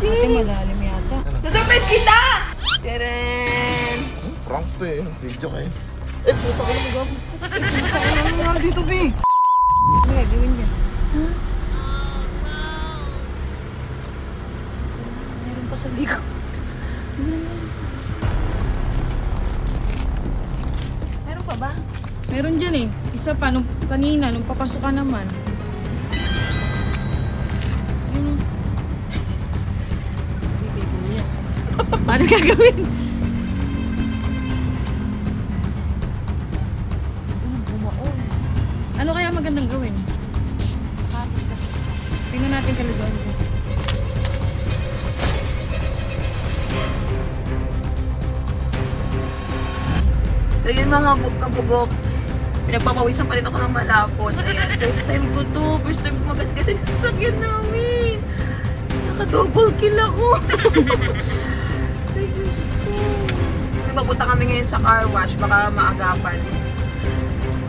Ate, malalim yata. Nasurprise kita! Teren! Prank to eh. Video kayo. Eh, puta ka naman gabi. Eh, puta ka naman nga dito, B. Ano gagawin niya? Meron pa sa likod. Meron pa ba? Meron dyan eh. Isa pa, nung kanina, nung papasok ka naman. Paano gagawin? Ano kaya magandang gawin? Tingnan natin kalagawan ko. So yun mga bug kabugok. Pinagpapawisan pa rin ako ng malapot. Ayan, first time ko to. First time ko magasgasin sa sasakyan namin. Naka-double kill ako. Diyos ko. Kasi papunta kami ngayon sa car wash. Baka maagapan.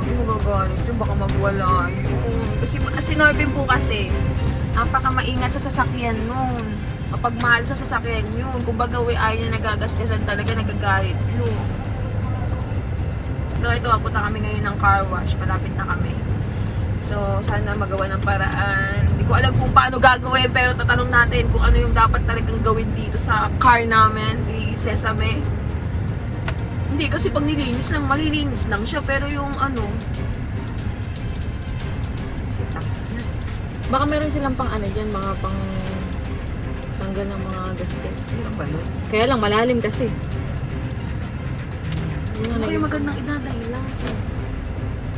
Hindi mo gagalit yun. Baka magwala yun. Kasi si Norbin po kasi, napaka maingat sa sasakyan nun. Kapag sa sasakyan yun, kumbaga we ayaw niya nagagasgasan talaga, nagagalit yun. So ito, punta kami ngayon ng car wash. Malapit na kami. So sana magawa ng paraan. Hindi ko alam kung paano gagawin pero tatanong natin kung ano yung dapat talagang gawin dito sa car namin. Di Sesame. Hindi kasi pag nilinis lang, malilinis lang siya. Pero yung ano... Baka meron silang pang ano dyan, mga pang tanggal ng mga gasgas. Meron ba yun? Kaya lang, malalim kasi. Ano naging- magandang idadahilan?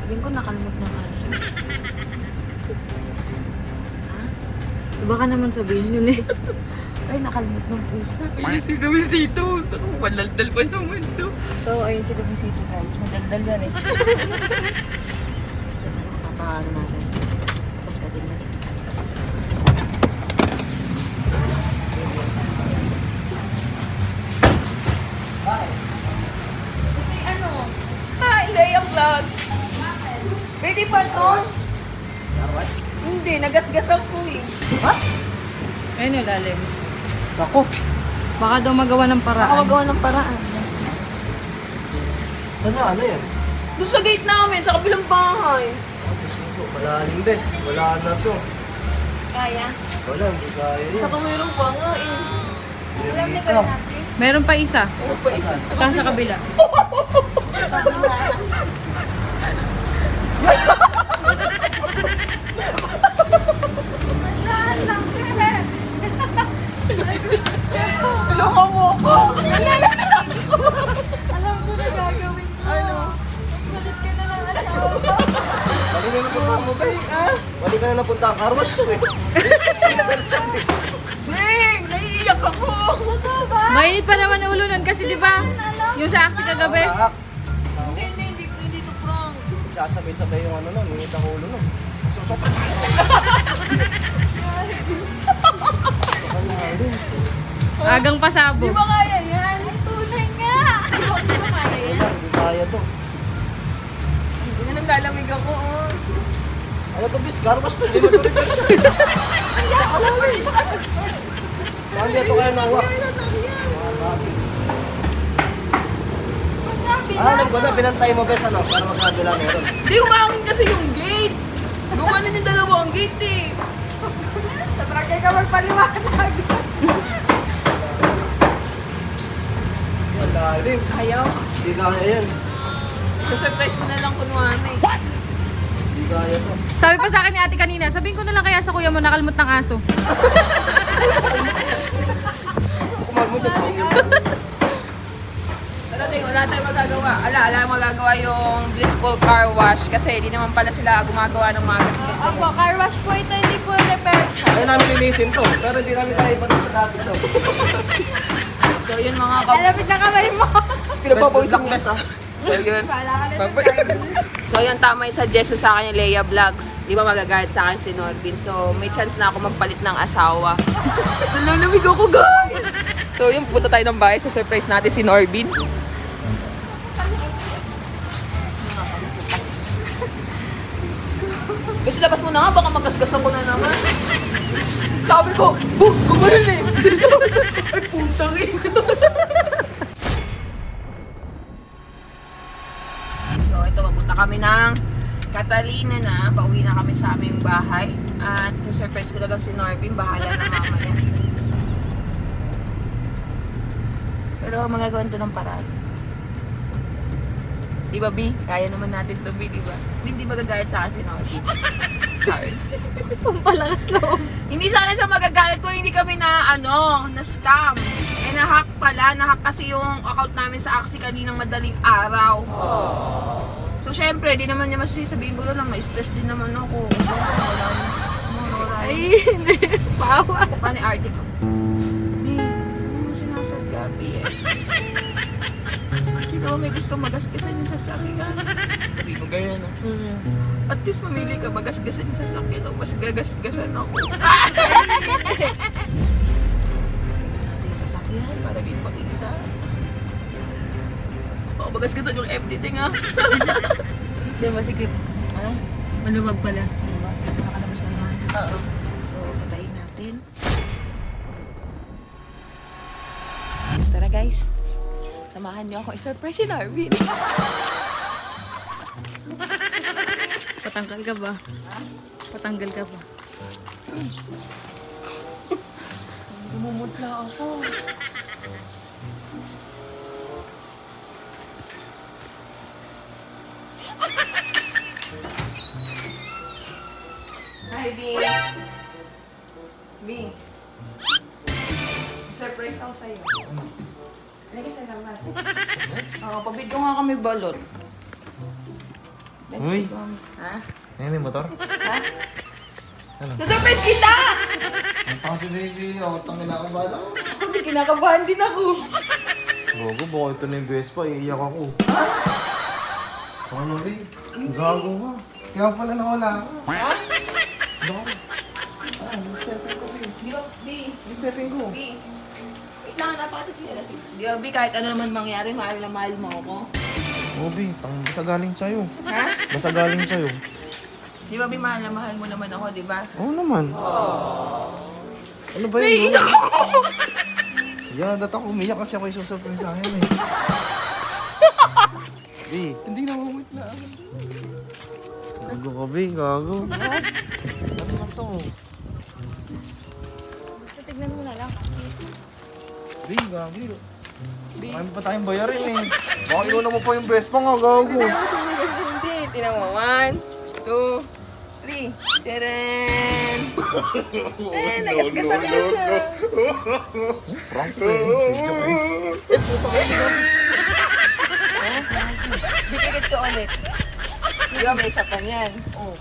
Sabihin ko nakalimot ng aso. ha? Baka naman sabihin yun eh. Ay, nakalimot ng pusa. Ay, si Luisito. Walaldal pa naman to. So, ayun si Luisito guys. Madaldal yan eh. So, papaano natin. Hindi, nagasgasan ko eh. Ayun yung lalim. Ako. Baka daw magawa ng paraan. magawa ng paraan. Ano, ano yan? Doon sa gate namin, sa kabilang bahay. Tapos ito, malalim bes. Wala na to. Kaya? Wala, hindi kaya yun. Saka mayroon pa nga eh. Hindi ka. Meron pa isa. Ano pa isa? Saka sa kabila. na napunta ang car wash to eh. Bing! Naiiyak ako! Ba? Mainit pa naman ang ulo nun kasi di ba? Yung sa aksi kagabi. Hindi, hindi, hindi, hindi to prank. Sasabay-sabay yung ano nun, ngunit ang ulo nun. Susopras. Agang Di pasabog. ba kaya yan? Ay, tunay nga! Di ba, di ba kaya yan? Hindi kaya to. Hindi na naglalamig ako, oh. Ano to bis? Wash to. Hindi mo to reverse. Hindi ito kaya nawa. Ah, alam ko na, pinantay mo bes ano, para magkabila meron. Hindi umangin kasi yung gate. Gumanon yung dalawang gate eh. Sa barangay ka magpaliwanag. Ang lalim. Ayaw. Hindi kaya yan. Sa-surprise ko na lang kunwari. Hindi to. Sabi pa sa akin ni ate kanina, sabihin ko na lang kaya sa kuya mo nakalimot ng aso. Kumag mo dyan. Pero di, wala tayong magagawa. Ala, ala magagawa yung Blissful Car Wash kasi di naman pala sila gumagawa ng mga gasgas. Opo, car wash po ito, hindi po repair. Ayaw namin linisin to, pero hindi namin kaya ipatis sa dati to. So yun mga kap... Malapit na kamay mo. Best good Pinapapawisan luck, niya. So yun. So yan tama yung suggest sa akin yung Leia Vlogs. Di ba magagalit sa akin si Norbin? So may chance na ako magpalit ng asawa. Nalalamig ako guys! So yun, punta tayo ng bahay. So surprise natin si Norbin. Kasi labas mo na nga, baka magasgasan ko na naman. Sabi ko, bu, gumanon eh. Ay putang ina. Catalina na. Pauwi na kami sa aming bahay. At surprise ko na lang si Norvin. Bahala na mamaya. Pero magagawan to ng paraan. Di ba, B? Kaya naman natin to, B, di ba? Hindi di magagalit sa akin si Norvin. Pampalakas loob. Hindi sana siya magagalit kung hindi kami na, ano, na scam. Eh, na-hack pala. Na-hack kasi yung account namin sa Axie kaninang madaling araw. So, syempre, di naman niya masasabihin ko lang, may stress din naman ako. Wala wala Ay, hindi. Pawa. Pa ni Arte ko. Di, hindi mo sinasadya, B eh. Sino may gusto magasgasan yung sasakyan? Sabi ko ganyan ah. Mm. At least mamili ka, magasgasan yung sasakyan o mas gagasgasan ako. Natin yung sasakyan para di makita. Baka magasgasan yung everything ah. Di ba, sige. Ha? Maluwag pala. Diba? Nakakalabas ka naman. Oo. So, patayin natin. Tara guys. Samahan niyo ako i-surprise si Narvin. Patanggal ka ba? Patanggal ka ba? Gumumutla ako. Hi, B. B. Surprise ako sa'yo. Halika sa labas. Oo, pabid ko nga kami balot. Uy. Ha? Ayun yung motor. Ha? Ano? Na-surprise kita! Ang si baby. Ako tangin ako bala. Ako din, kinakabahan din ako. Gogo, baka ito na yung Vespa. Iiyak ako. Ano, Ray? Gago ka. Kaya pala nawala ako. Ha? Gago. Ah, stepping ko, ba, B? Stepping ko. B. Wait lang, napakatot nila. Di ba, B, kahit ano naman mangyari, mahal na mahal mo ako. Obi, tang basta galing sa'yo. Ha? Basta galing sa'yo. Di ba, B, mahal na mahal mo naman ako, di ba? Oo naman. Ano ba yun? Naiiyak ako! Yan, dati ako umiyak kasi ako isusurprise sa akin eh. B, Hindi na mamutla ako. gago ka B, gago. To? Tignan mo na lang. B, gago. Marami pa tayong bayarin eh. Baka iuna mo pa yung Vespa nga, gago. Hindi, tinan mo. One, two, three. Tadaan! Eh, nagasgasan ko siya. Prank to eh. Eh. Eh, puta ka gago. Dipikit ka ulit. Di ba, may isa pa niyan. Oh,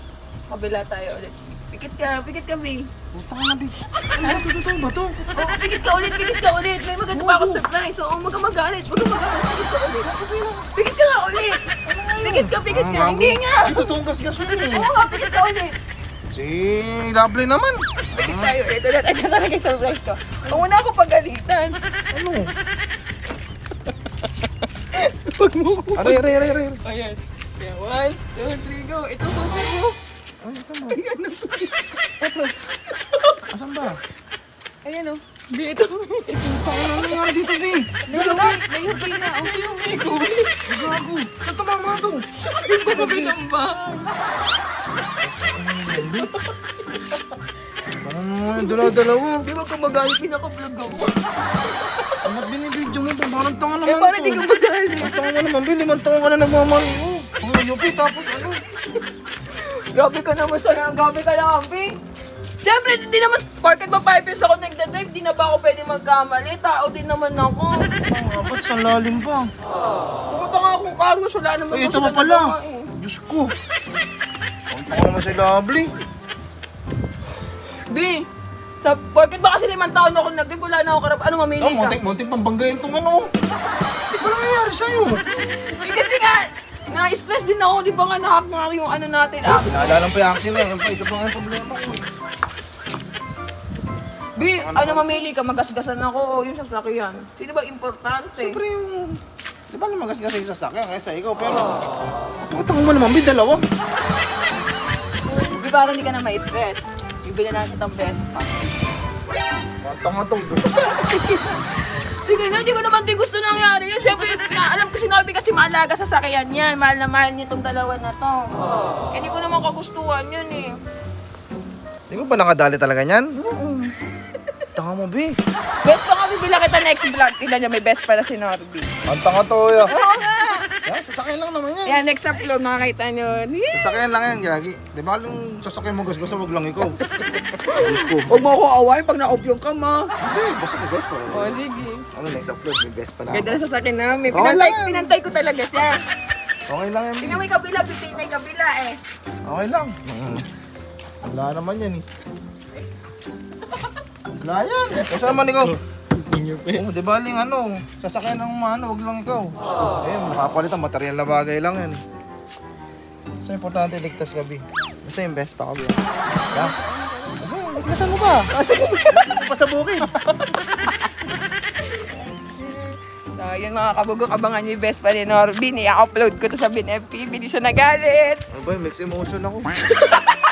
kabila tayo ulit. Pikit ka, pikit ka, B. Puta ka na, B. Ano? Totoo ba to? Oo, pikit ka ulit, pikit ka ulit. May maganda pa ako surprise. Oo, wag ka magalit, wag ka magalit. Pikit ka ulit. Pikit ka nga ulit. Pikit ka, pikit ka. Ah, Hindi nga. Ito toong gasgas yun eh. Oo pikit ka ulit. Si Lovely naman. Pikit tayo ulit. Ulit, ito talaga yung surprise ko. Huwag mo na ako pagalitan. Ano? Huwag mo ko. Aray, aray, aray, aray. Ayan. One, two, three, go. Ito po ko. Ay, asan ba? Asan ba? Ayan o. Di, ito. Puta ka na nangyari dito, B. Layupi. Layupi na. Oh. May ko. Gago. Saan tumama to? Sabi ng bahay. Ano naman yung dalawa-dalawa? Di ba kung magalit, pinaka-vlog ako. Ano binibidyo mo to? Parang tanga naman Eh, para to. di ka magalit. Ang tanga mo naman, B. Limang taon ka na nagmamali. Oh, ang yupi, tapos ano? Grabe ka naman sa Grabe ka lang, Ampi. Siyempre, hindi naman, porket ba 5 years ako nagdadrive, di na ba ako pwede magkamali? Tao din naman ako. Ah, ba't sa lalim pa? Pumunta nga akong Carlos, wala naman ako ito pa pala. eh. Diyos ko. Ang tanga naman si Lovely. B, sa, porket ba kasi limang taon ako nagdrive, wala na ako karap, ano mamili Oh, ka? muntik, muntik pang banggayin tong ano. Ano ba nangyayari sa'yo? Eh, kasi nga, na-stress din ako, di ba nga nahack nga yung ano natin. Ah, Naalala pa yung accident. Yan pa, ito pa nga yung problema ko. B, ano mamili ka, magasgasan ako o yung sasakyan. Sino ba importante? Siyempre yung... Di ba lumagas ka sa isa sakyan kaysa ikaw, pero... Pakatang mo naman, may dalawa. Di ba para hindi ka na ma-stress? Bibili na kita ng best pa. Tanga to. Sige na, hindi ko naman din gusto nangyari yun. Siyempre, na, alam ko si Norby kasi maalaga sa sakyan yan. Mahal na mahal niya itong dalawa na to. Eh, Hindi ko naman kagustuhan yun eh. Hindi mo ba nakadali talaga niyan? Tanga mo, be. Best pa nga bibila kita next vlog. Tignan niya, may best pala si Norby. Ang tanga to, ya. Oo nga. Yan, sasakyan lang naman yan. Yan, next upload, makakita niyo. Yeah. Sasakyan lang yan, Gagi. Di ba yung sasakyan mo gas-gas, wag lang ikaw. Huwag mo ako away pag na-off yung kama. Hindi, basta may gas pa. O, sige. Ano, next upload, may best pa na Ganda sa sakin namin. Okay Pinantay, lang. pinantay ko talaga siya. Okay lang yan, Tingnan mo yung kabila, pitay na yung kabila eh. Okay lang. Wala naman yan, eh. Wala yan. Kasi naman ikaw. Oo, di ba aling ano, sasakyan ng ano, wag lang ikaw. Eh, makapalitan, material na bagay lang yan. Basta importante, ligtas gabi. Basta yung best pa gabi. Yeah. Ano, mas gasan mo ba? pa sa bukid. So, yun mga kabugok, abangan niyo yung best pa ni Norbin. I-upload ko to sa BNFP. Hindi siya nagalit. Ano ba, mixed emotion ako.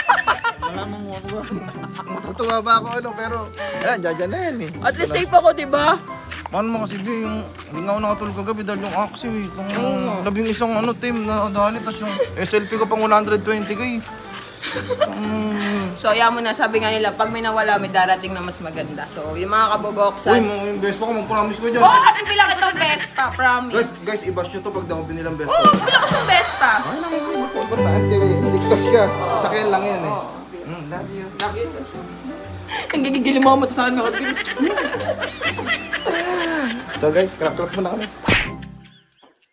Mong ano ba? Matutuwa ba ako ano, pero, ayan, dyan na yan eh. At least safe ako, di ba? Ano mo kasi di, yung hindi nga ako nakatulog kagabi dahil yung aksi, eh. Yung labing isang ano, team na dali, tapos yung SLP ko pang 120 kay. Um, So, yan mo na. Sabi nga nila, pag may nawala, may darating na mas maganda. So, yung mga kabugok sa... uy, mo yung best pa ko, mag-promise ko dyan. Oo, oh, bibila kitang best pa, promise. Guys, guys, i-bash nyo to pag daw binilang best Oo, oh, bibila ko siyang best pa. Ay, yun, mas importante, eh. Ligtas ka. Sakyan lang yan eh. Love you. Love you. Ang gigigil mo mo to sa akin. So guys, clap-clap muna kami.